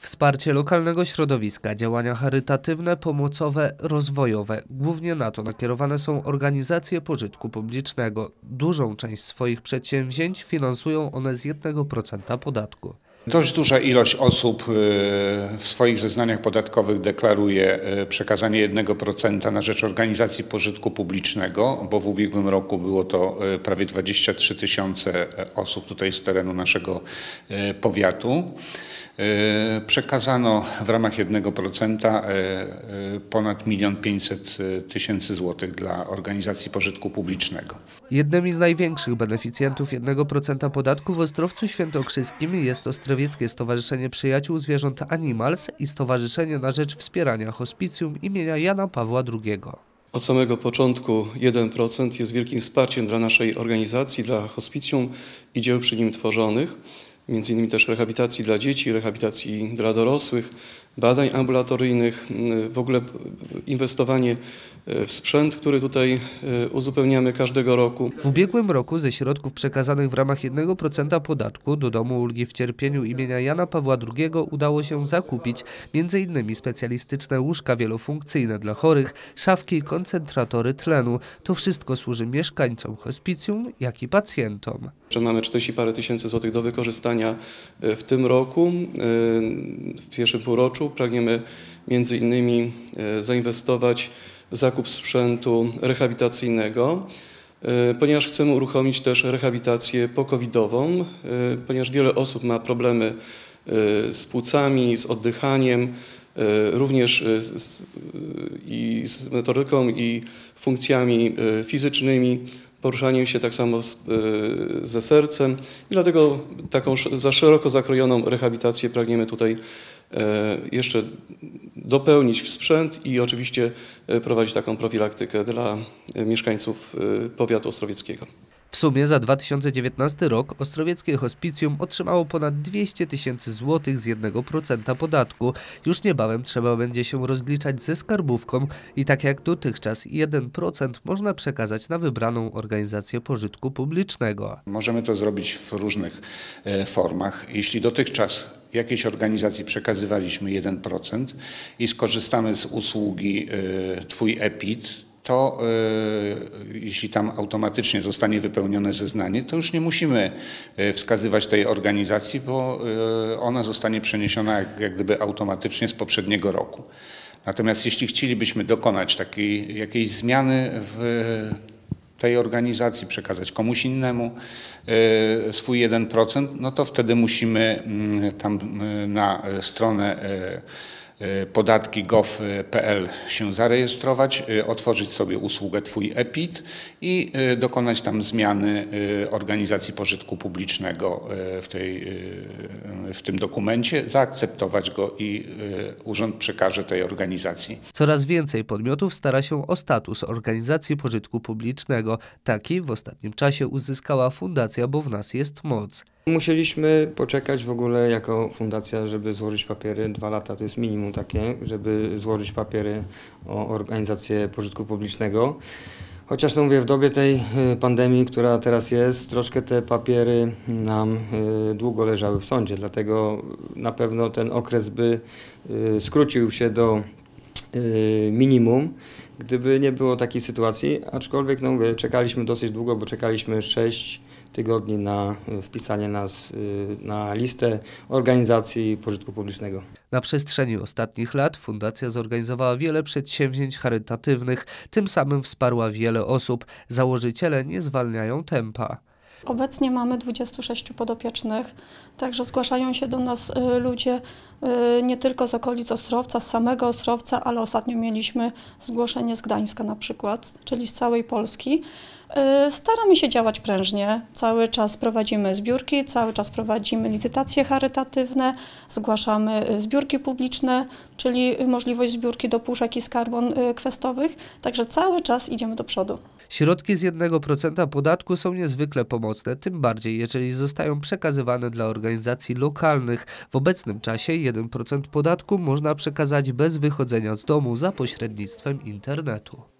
Wsparcie lokalnego środowiska, działania charytatywne, pomocowe, rozwojowe. Głównie na to nakierowane są organizacje pożytku publicznego. Dużą część swoich przedsięwzięć finansują one z 1% podatku. Dość duża ilość osób y, w swoich zeznaniach podatkowych deklaruje y, przekazanie 1% na rzecz organizacji pożytku publicznego, bo w ubiegłym roku było to y, prawie 23 tysiące osób tutaj z terenu naszego powiatu. Przekazano w ramach 1% ponad 1 500 tysięcy złotych dla organizacji pożytku publicznego. Jednymi z największych beneficjentów 1% podatku w Ostrowcu Świętokrzyskim jest Ostrowieckie Stowarzyszenie Przyjaciół Zwierząt Animals i Stowarzyszenie na Rzecz Wspierania Hospicjum imienia Jana Pawła II. Od samego początku 1% jest wielkim wsparciem dla naszej organizacji, dla hospicjum i dzieł przy nim tworzonych między innymi też rehabilitacji dla dzieci, rehabilitacji dla dorosłych, badań ambulatoryjnych, w ogóle inwestowanie e, w sprzęt, który tutaj e, uzupełniamy każdego roku. W ubiegłym roku ze środków przekazanych w ramach 1% podatku do Domu Ulgi w Cierpieniu imienia Jana Pawła II udało się zakupić m.in. specjalistyczne łóżka wielofunkcyjne dla chorych, szafki i koncentratory tlenu. To wszystko służy mieszkańcom hospicjum, jak i pacjentom. Mamy 40 parę tysięcy złotych do wykorzystania e, w tym roku, w pierwszym półroczu Pragniemy między innymi e, zainwestować w zakup sprzętu rehabilitacyjnego, e, ponieważ chcemy uruchomić też rehabilitację pokowidową, e, ponieważ wiele osób ma problemy z płucami, z oddychaniem, również z, i z metodyką i funkcjami fizycznymi, poruszaniem się tak samo z, ze sercem. I dlatego taką za szeroko zakrojoną rehabilitację pragniemy tutaj jeszcze dopełnić w sprzęt i oczywiście e, prowadzić taką profilaktykę dla e, mieszkańców powiatu ostrowieckiego. W sumie za 2019 rok Ostrowieckie Hospicjum otrzymało ponad 200 tysięcy złotych z 1% podatku. Już niebawem trzeba będzie się rozliczać ze skarbówką i tak jak dotychczas 1% można przekazać na wybraną organizację pożytku publicznego. Możemy to zrobić w różnych formach. Jeśli dotychczas jakiejś organizacji przekazywaliśmy 1% i skorzystamy z usługi y, Twój EPIT, to y, jeśli tam automatycznie zostanie wypełnione zeznanie, to już nie musimy y, wskazywać tej organizacji, bo ona zostanie przeniesiona jak, gdyby automatycznie z poprzedniego roku. Natomiast jeśli chcielibyśmy dokonać takiej jakiejś zmiany w tej organizacji, przekazać komuś innemu swój 1%, no to wtedy musimy mm, tam na stronę podatki gov.pl się zarejestrować, e, otworzyć sobie usługę Twój EPIT i e, dokonać tam zmiany organizacji pożytku publicznego w, tej, w tym dokumencie, zaakceptować go i urząd przekaże tej organizacji. Coraz więcej podmiotów stara się o status organizacji pożytku publicznego. Taki w ostatnim czasie uzyskała Fundacja Bo w nas jest moc. Musieliśmy poczekać w ogóle jako fundacja, żeby złożyć papiery. Dwa lata to jest minimum takie, żeby złożyć papiery o organizację pożytku publicznego. Chociaż to mówię, w dobie tej y, pandemii, która teraz jest, troszkę te papiery nam y, długo leżały w sądzie, dlatego na pewno ten okres by y, skrócił się do minimum, gdyby nie było takiej sytuacji, aczkolwiek no czekaliśmy dosyć długo, bo czekaliśmy 6 tygodni na e, wpisanie nas e, na listę organizacji pożytku publicznego. Na przestrzeni ostatnich lat fundacja zorganizowała wiele przedsięwzięć charytatywnych, tym samym wsparła wiele osób. Założyciele nie zwalniają tempa. Obecnie mamy 26 podopiecznych, także zgłaszają się do nas y, ludzie y, nie tylko z okolic Ostrowca, z samego Ostrowca, ale ostatnio mieliśmy zgłoszenie z Gdańska na przykład, czyli z całej Polski. Y, staramy się działać prężnie, cały czas prowadzimy zbiórki, cały czas prowadzimy licytacje charytatywne, zgłaszamy zbiórki publiczne, czyli możliwość zbiórki do puszek i skarbon kwestowych, także cały czas idziemy do przodu. Środki z 1% podatku są niezwykle pomocne, tym bardziej jeżeli zostają przekazywane dla organizacji lokalnych. W obecnym czasie 1% podatku można przekazać bez wychodzenia z domu za pośrednictwem internetu.